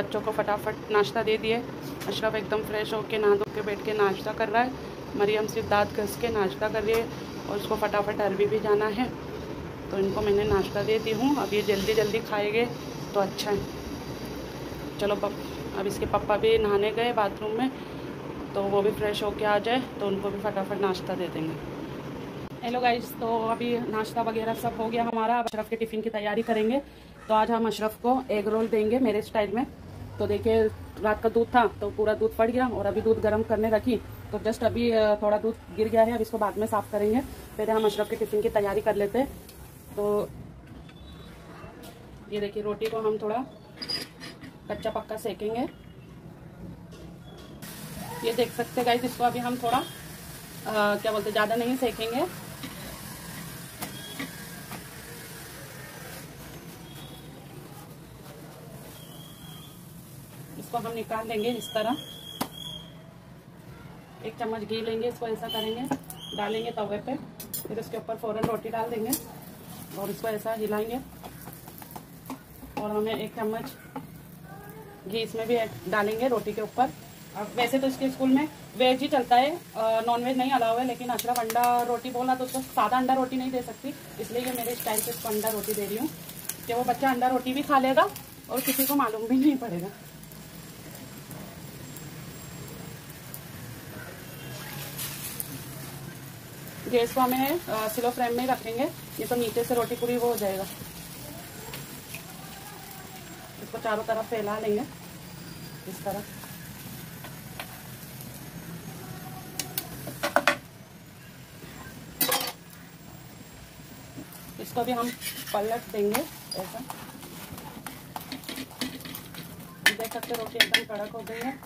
बच्चों को फटाफट नाश्ता दे दिए। अशरफ एकदम फ्रेश होके, नहा धो के बैठ के नाश्ता कर रहा है। मरियम सिर्फ़ दाँत घस के नाश्ता कर रही है और उसको फटाफट अरबी भी जाना है। तो इनको मैंने नाश्ता दे दी हूँ। अब ये जल्दी जल्दी खाएँगे तो अच्छा है। चलो पप, अब इसके पप्पा भी नहाने गए बाथरूम में तो वो भी फ्रेश होके आ जाए तो उनको भी फटाफट नाश्ता दे देंगे। हेलो गाइस तो अभी नाश्ता वगैरह सब हो गया हमारा। अब अशरफ के टिफ़िन की तैयारी करेंगे। तो आज हम अशरफ को एग रोल देंगे मेरे स्टाइल में। तो देखिए रात का दूध था तो पूरा दूध पड़ गया और अभी दूध गर्म करने रखी। तो जस्ट अभी थोड़ा दूध गिर गया है अब इसको बाद में साफ़ करेंगे। पहले हम अशरफ के टिफ़िन की तैयारी कर लेते। तो ये देखिए रोटी को हम थोड़ा कच्चा पक्का सेकेंगे। ये देख सकते हैं गाइस इसको अभी हम थोड़ा आ, क्या बोलते ज़्यादा नहीं सेकेंगे। इसको हम निकाल देंगे इस तरह। एक चम्मच घी लेंगे, इसको ऐसा करेंगे, डालेंगे तवे पे, फिर उसके ऊपर फ़ौरन रोटी डाल देंगे और इसको ऐसा हिलाएँगे। और हमें एक चम्मच घी इसमें भी डालेंगे रोटी के ऊपर। अब वैसे तो इसके स्कूल में वेज ही चलता है नॉन वेज नहीं अलाउ है, लेकिन अशरफ अंडा रोटी बोला तो उसको सादा अंडा रोटी नहीं दे सकती, इसलिए ये मेरे स्टाइल से इसको अंडा रोटी दे रही हूँ। कि वो बच्चा अंडा रोटी भी खा लेगा और किसी को मालूम भी नहीं पड़ेगा। गैस को हमें स्लो फ्लेम में रखेंगे। ये तो नीचे से रोटी पूरी वो हो जाएगा। इसको चारों तरफ़ फैला लेंगे, इस तरह। इसको भी हम पलट देंगे, ऐसा। देख सकते रोटी एकदम कड़क हो गई है।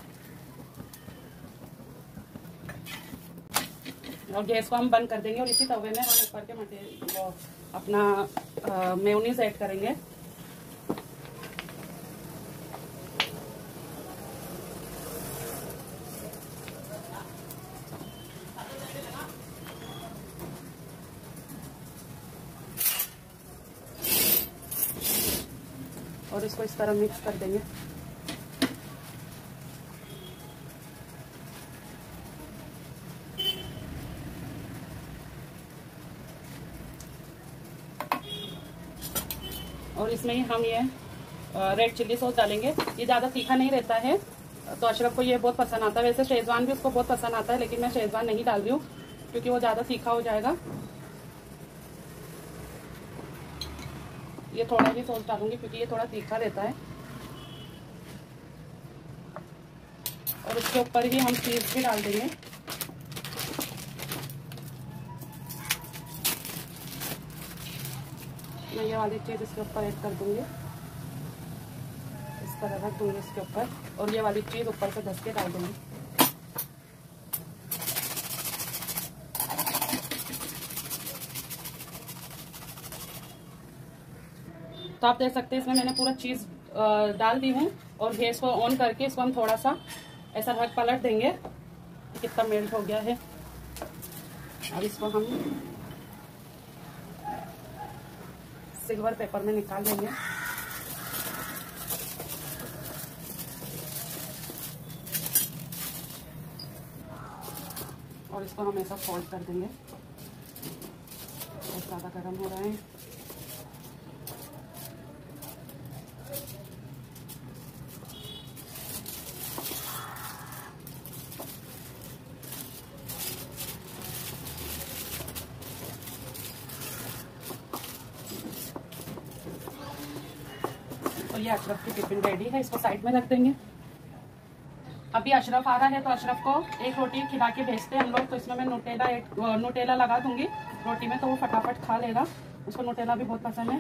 और गैस को हम बंद कर देंगे और इसी तवे में हम ऊपर के मटेरियल अपना मेयोनीज ऐड करेंगे। और इसको इस तरह मिक्स कर देंगे। इसमें हम ये रेड चिल्ली सॉस डालेंगे। ये ज़्यादा तीखा नहीं रहता है। तो अशरफ को ये बहुत पसंद आता है। वैसे शेजवान भी उसको बहुत पसंद आता है, लेकिन मैं शेजवान नहीं डाल रही हूँ, क्योंकि वो ज़्यादा तीखा हो जाएगा। ये थोड़ा ही सॉस डालूँगी, क्योंकि ये थोड़ा तीखा रहता है। और उसके ऊपर ही हम चीज़ भी डाल देंगे। मैं ये वाली चीज़ इसके ऊपर ऐड कर दूँगी। इस तरह रख दूँगी इसके ऊपर। और ये वाली चीज़ ऊपर से धस के डाल दूँगी। तो आप देख सकते हैं, इसमें मैंने पूरा चीज़ डाल दी हूँ। और गैस को ऑन करके इसको हम थोड़ा सा ऐसा रख पलट देंगे। कितना मेल्ट हो गया है। अब इसको हम सिल्वर पेपर में निकाल लेंगे और इसको हम ऐसा फोल्ड कर देंगे। बहुत ज़्यादा गर्म हो रहा है तो ये अशरफ की टिफ़िन रेडी है इसको साइड में रख देंगे। अभी अशरफ आ रहा है तो अशरफ को एक रोटी खिला के भेजते हैं हम लोग तो इसमें मैं नोटेला एक नोटेला लगा दूँगी। रोटी में तो वो फटाफट खा लेगा। उसको नोटेला भी बहुत पसंद है।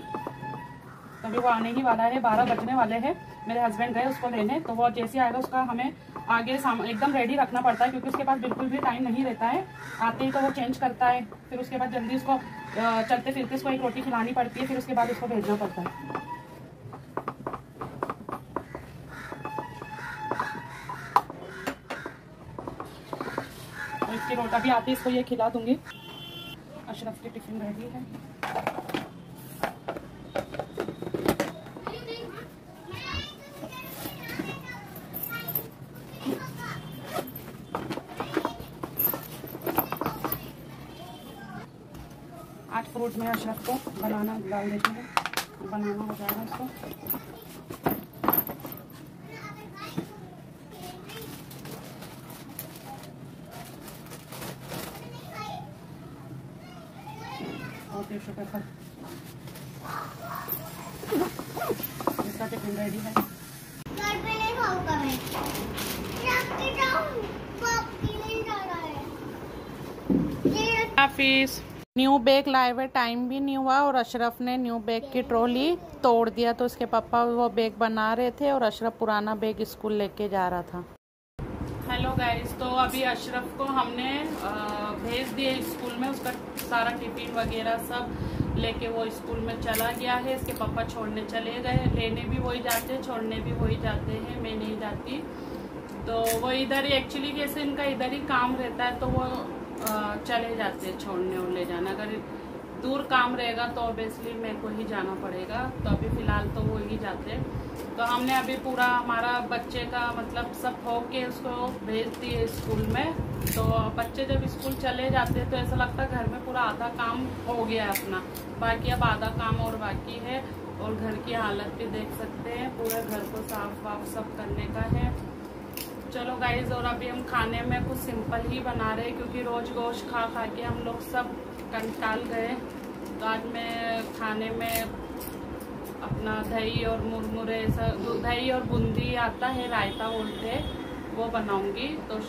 तभी वो आने ही वाला है, बारह बजने वाले हैं। मेरे हस्बैंड गए उसको लेने तो वो जैसे आएगा, उसका हमें आगे एकदम रेडी रखना पड़ता है, क्योंकि उसके पास बिल्कुल भी टाइम नहीं रहता है। आते ही तो वो चेंज करता है, फिर उसके बाद जल्दी उसको चलते फिरते उसको एक रोटी खिलानी पड़ती है, फिर उसके बाद उसको भेजना पड़ता है। अभी आते इसको ये खिला दूँगी। अशरफ की टिफ़िन रेडी है। आज फ्रूट में अशरफ को बनाना, डाल देते हैं। बनाना हो जाएगा इसको और टिश्यू पेपर इसका टिफ़िन रेडी है घर पे नहीं खाऊँगा मैं रख के जाऊँ पापी नहीं जा रहा है हाफिज न्यू बैग लाए हुए टाइम भी नहीं हुआ और अशरफ ने न्यू बैग की ट्रॉली तोड़ दिया तो उसके पापा वो बैग बना रहे थे और अशरफ पुराना बैग स्कूल लेके जा रहा था। हेलो गाइस तो अभी अशरफ को हमने भेज दिए स्कूल में, उसका सारा टिफ़िन वगैरह सब लेके वो स्कूल में चला गया है। इसके पापा छोड़ने चले गए। लेने भी वही जाते हैं, छोड़ने भी वही जाते हैं। मैं नहीं जाती। तो वो इधर ही एक्चुअली कैसे इनका इधर ही काम रहता है तो वो चले जाते हैं छोड़ने और ले जाना। अगर दूर काम रहेगा तो ऑब्वियसली मेरे को ही जाना पड़ेगा। तो अभी फ़िलहाल तो वो ही जाते हैं। तो हमने अभी पूरा हमारा बच्चे का मतलब सब हो के उसको भेज दिए स्कूल में। तो बच्चे जब स्कूल चले जाते हैं तो ऐसा लगता है घर में पूरा आधा काम हो गया है अपना। बाकी अब आधा काम और बाकी है और घर की हालत भी देख सकते हैं। पूरे घर को साफ़ वाफ सब करने का है। चलो गाइज़ और अभी हम खाने में कुछ सिंपल ही बना रहे हैं क्योंकि रोज गोश्त खा खा के हम लोग सब कंटाल गए तो आज मैं खाने में अपना दही और मुरमुरे ऐसा दही और बूंदी आता है रायता बोलते हैं वो बनाऊँगी। तो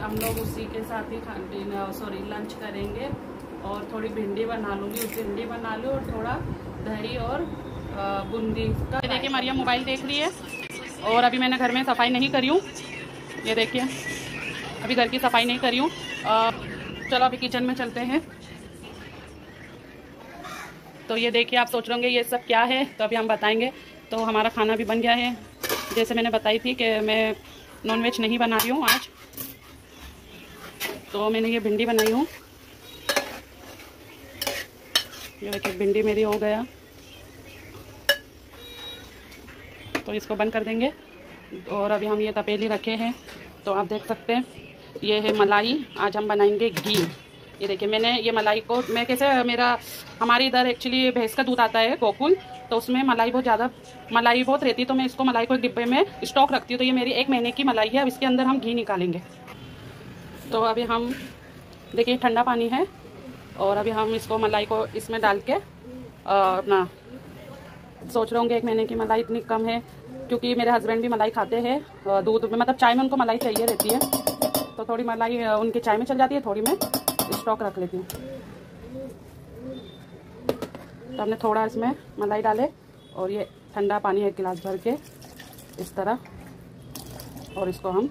हम लोग उसी के साथ ही खा सॉरी लंच करेंगे। और थोड़ी भिंडी बना लूँगी उस भिंडी बना लूँ और थोड़ा दही और बूंदी का देखिए मरियम मोबाइल देख रही है। और अभी मैंने घर में सफ़ाई नहीं करी हूँ। ये देखिए, अभी घर की सफ़ाई नहीं करी हूँ। चलो अभी किचन में चलते हैं। तो ये देखिए, आप सोच रहे होंगे ये सब क्या है? तो अभी हम बताएँगे। तो हमारा खाना भी बन गया है। जैसे मैंने बताई थी कि मैं नॉनवेज नहीं बना रही हूँ आज। तो मैंने ये भिंडी बनाई हूँ। ये देखिए, भिंडी मेरी हो गया। तो इसको बंद कर देंगे। और अभी हम ये तपेली रखे हैं तो आप देख सकते हैं, ये है मलाई। आज हम बनाएँगे घी। ये देखिए, मैंने ये मलाई को, मैं कैसे, मेरा, हमारे इधर एक्चुअली भैंस का दूध आता है गोकुल तो उसमें मलाई बहुत ज़्यादा, मलाई बहुत रहती है तो मैं इसको मलाई को एक डिब्बे में स्टॉक रखती हूँ तो ये मेरी एक महीने की मलाई है, अब इसके अंदर हम घी निकालेंगे। तो अभी हम, देखिए, ठंडा पानी है, और अभी हम इसको मलाई को इसमें डाल के अपना, सोच रहे होंगे एक महीने की मलाई इतनी कम है क्योंकि मेरे हस्बैंड भी मलाई खाते हैं दूध में मतलब चाय में उनको मलाई चाहिए रहती है। तो थोड़ी मलाई उनके चाय में चल जाती है, थोड़ी मैं स्टॉक रख लेती हूँ। तो हमने थोड़ा इसमें मलाई डाले और ये ठंडा पानी एक गिलास भर के, इस तरह। और इसको हम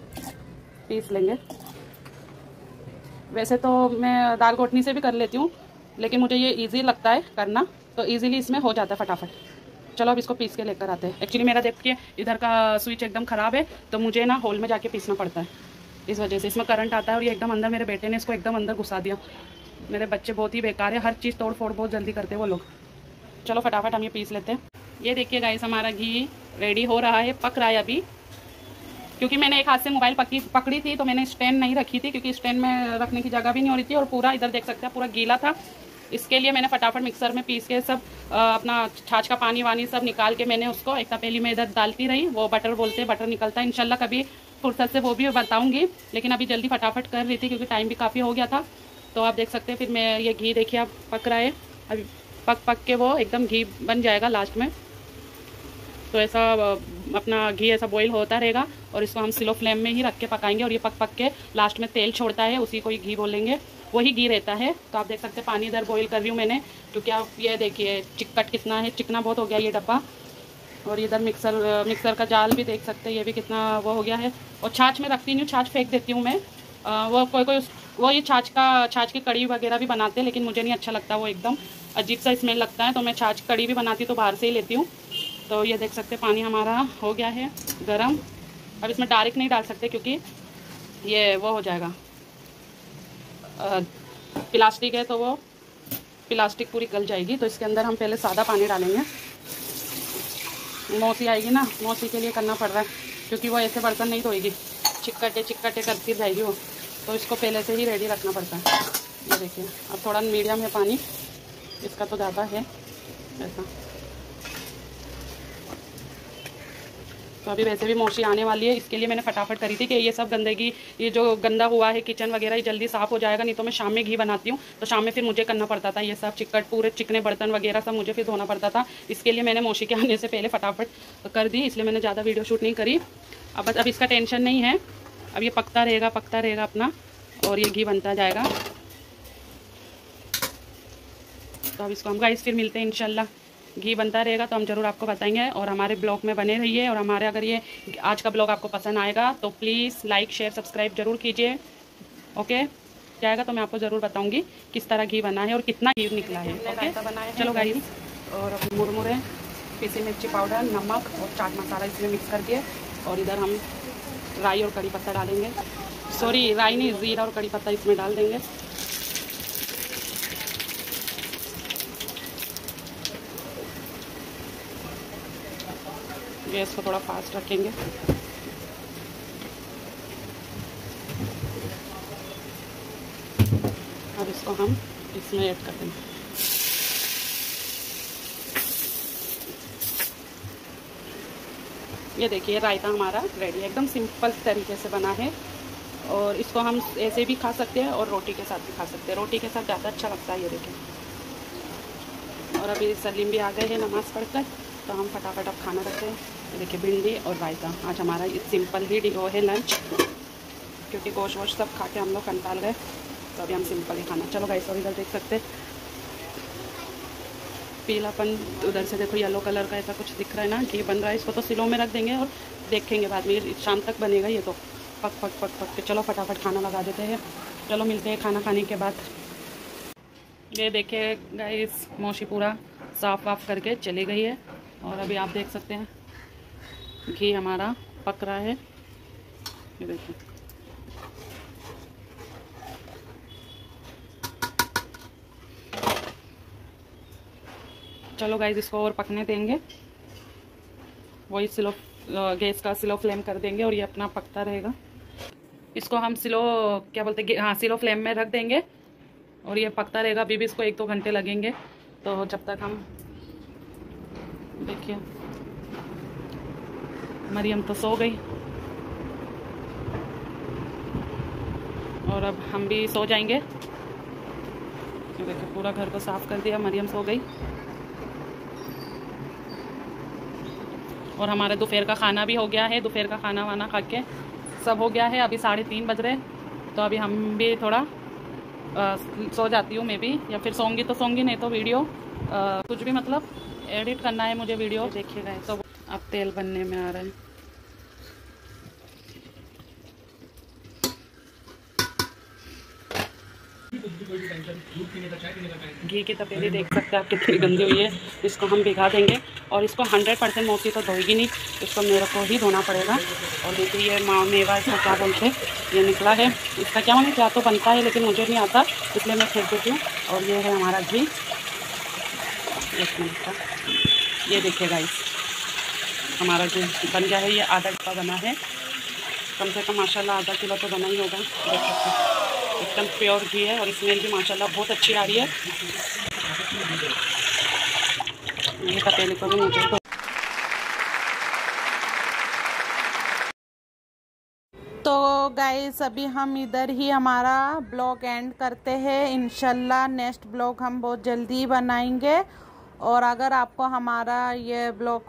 पीस लेंगे। वैसे तो मैं दाल घोटनी से भी कर लेती हूँ, लेकिन मुझे ये इजी लगता है करना तो इजीली इसमें हो जाता है फटाफट। चलो अब इसको पीस के लेकर आते हैं। एक्चुअली मेरा देखिए, इधर का स्विच एकदम ख़राब है तो मुझे ना होल में जाके पीसना पड़ता है। इस वजह से इसमें करंट आता है और ये एकदम अंदर मेरे बेटे ने इसको एकदम अंदर घुसा दिया। मेरे बच्चे बहुत ही बेकार है, हर चीज़ तोड़ फोड़ बहुत जल्दी करते हैं वो लोग। चलो फटाफट हम ये पीस लेते हैं। ये देखिए गाइस हमारा घी रेडी हो रहा है, पक रहा है अभी। क्योंकि मैंने एक हाथ से मोबाइल पकी, पकड़ी थी तो मैंने स्टैंड नहीं रखी थी, क्योंकि स्टैंड में रखने की जगह भी नहीं हो रही थी और पूरा इधर देख सकते हैं, पूरा गीला था। इसके लिए मैंने फटाफट मिक्सर में पीस के सब अपना छाछ का पानी वानी सब निकाल के मैंने उसको, एक तपेली में इधर डालती रही, वो बटर बोलते हैं बटर निकलता है। इनशाला कभी फुर्सत से वो भी बताऊँगी, लेकिन अभी जल्दी फटाफट कर रही थी क्योंकि टाइम भी काफ़ी हो गया था। तो आप देख सकते हैं, फिर मैं ये घी देखिए, आप पक रहा है। अभी पक पक के वो एकदम घी बन जाएगा लास्ट में। तो ऐसा अपना घी ऐसा बॉईल होता रहेगा और इसको हम स्लो फ्लेम में ही रख के पकाएँगे और ये पक पक के लास्ट में तेल छोड़ता है, उसी को ही घी बोलेंगे। वही घी रहता है। तो आप देख सकते हैं पानी इधर बॉईल कर रही हूँ मैंने। क्योंकि आप ये देखिए चिकट कितना है चिकना बहुत हो गया ये डब्बा। और इधर मिक्सर मिक्सर का जाल भी देख सकते हैं ये भी कितना वो हो गया है। और छाछ में रखती नहीं हूँ छाछ फेंक देती हूँ मैं। अ, वो कोई कोई वो ये छाछ का छाछ की कड़ी वगैरह भी बनाते हैं लेकिन मुझे नहीं अच्छा लगता वो एकदम। अजीब सा स्मेल लगता है तो मैं छाछ कड़ी भी बनाती तो बाहर से ही लेती हूँ। तो ये देख सकते पानी हमारा हो गया है गर्म। अब इसमें डायरेक्ट नहीं डाल सकते क्योंकि ये वो हो जाएगा। प्लास्टिक है तो वो प्लास्टिक पूरी गल जाएगी तो इसके अंदर हम पहले सादा पानी डालेंगे। मौसी आएगी ना, मौसी के लिए करना पड़ रहा है, क्योंकि वो ऐसे बर्तन नहीं धोएगी। चिक्कटे चिक्कटे करती जाएगी वो तो इसको पहले से ही रेडी रखना पड़ता है। ये देखिए, अब थोड़ा मीडियम है पानी, इसका तो ज़्यादा है, ऐसा। तो अभी वैसे भी मोशी आने वाली है, इसके लिए मैंने फटाफट करी थी कि ये सब गंदगी, ये जो गंदा हुआ है किचन वगैरह, ये जल्दी साफ़ हो जाएगा, नहीं तो मैं शाम में घी बनाती हूँ। तो शाम में फिर मुझे करना पड़ता था ये सब, चिकट, पूरे चिकने, बर्तन वगैरह सब मुझे फिर धोना पड़ता था। इसके लिए मैंने मोशी के आने से पहले फटाफट कर दी, इसलिए मैंने ज़्यादा वीडियो शूट नहीं करी। अब बस, अब इसका टेंशन नहीं है। अब ये पकता रहेगा पकता रहेगा अपना, और ये घी बनता जाएगा। तो अब इसको हम गाइस फिर मिलते हैं इनशाला घी बनता रहेगा तो हम ज़रूर आपको बताएँगे और हमारे ब्लॉग में बने रहिए और हमारे अगर ये आज का ब्लॉग आपको पसंद आएगा तो प्लीज़ लाइक शेयर सब्सक्राइब ज़रूर कीजिए। ओके? जाएगा तो मैं आपको ज़रूर बताऊँगी किस तरह घी बना है और कितना घी निकला है। ओके? चलो गाइस। और मुरमुरे पीसी मिर्ची पाउडर नमक और चाट मसाला इसमें मिक्स कर दिए और इधर हम राई और कड़ी पत्ता डालेंगे। सॉरी राई नहीं ज़ीरा और कड़ी पत्ता इसमें डाल देंगे। गैस को थोड़ा फास्ट रखेंगे। अब इसको हम इसमें ऐड कर देंगे। ये देखिए, रायता हमारा रेडी एकदम सिंपल तरीके से बना है। और इसको हम ऐसे भी खा सकते हैं और रोटी के साथ भी खा सकते हैं। रोटी के साथ ज़्यादा अच्छा लगता है, ये देखिए। और अभी सलीम भी आ गए हैं नमाज़ पढ़कर तो हम फटाफट अब खाना रखते हैं। देखिए, भिंडी और रायता। आज हमारा ये सिंपल ही वो है लंच, क्योंकि गोश्त वोश सब खा के हम लोग कंटाल गए। तो अभी हम सिंपल ही खाना। चलो गाइस और इधर देख सकते पीलापन उधर से देखो येलो कलर का ऐसा कुछ दिख रहा है ना घी बन रहा है, इसको तो सिलो में रख देंगे और देखेंगे बाद में। शाम तक बनेगा ये तो। पक पक पक पक के चलो फटाफट खाना लगा देते हैं। चलो मिलते हैं खाना खाने के बाद। ये देखिए गाइस मौसी पूरा साफ़ वाफ करके चली गई है। और अभी आप देख सकते हैं। घी हमारा पक रहा है। ये देखिए। चलो गाइज़ इसको और पकने देंगे। वही स्लो गैस का स्लो फ्लेम कर देंगे और ये अपना पकता रहेगा। इसको हम स्लो, क्या बोलते हैं हाँ स्लो फ्लेम में रख देंगे और ये पकता रहेगा। अभी भी इसको एक दो घंटे लगेंगे। तो जब तक हम, देखिए। मरियम तो सो गई। और अब हम भी सो जाएँगे। देखो पूरा घर को साफ़ कर दिया मरियम सो गई। और हमारे दोपहर का खाना भी हो गया है दोपहर का खाना वाना खा के सब हो गया है। अभी साढ़े तीन बज रहे तो अभी हम भी थोड़ा आ, सो जाती हूँ मैं भी या फिर सोंगी तो सोंगी नहीं तो वीडियो आ, कुछ भी मतलब एडिट करना है मुझे वीडियो। देखिएगा तो अब तेल बनने में आ रहा है। घी की तपेली देख सकते हैं आप कितनी गंदी हुई है। इसको हम भिगा देंगे और इसको 100 परसेंट मोती तो धोएगी नहीं। इसको मेरे को ही धोना पड़ेगा। और देखिए ये माँ, मेवा इसको क्या बोलते हैं, ये निकला है। इसका क्या मानी क्या तो बनता है लेकिन मुझे नहीं आता, इसलिए मैं फेंक देती हूँ। और ये है हमारा घी। एक मिनट का। ये देखिएगा इस हमारा जो बन गया है, ये आधा किलो बना है। कम से कम माशाल्लाह आधा किलो तो बना ही होगा। देख सकते हैं एकदम प्योर घी है और स्मेल भी माशाल्लाह बहुत अच्छी आ रही है। ये पतेले को भी मुझे तो गाइस अभी हम इधर ही हमारा ब्लॉग एंड करते हैं। इनशाला नेक्स्ट ब्लॉग हम बहुत जल्दी बनाएँगे। और अगर आपको हमारा ये ब्लॉग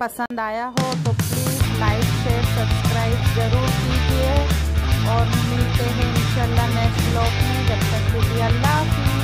पसंद आया हो तो प्लीज़ लाइक शेयर सब्सक्राइब ज़रूर कीजिए। और मिलते हैं इंशाल्लाह नेक्स्ट ब्लॉग में। जब तक के लिए अल्लाह हाफिज़।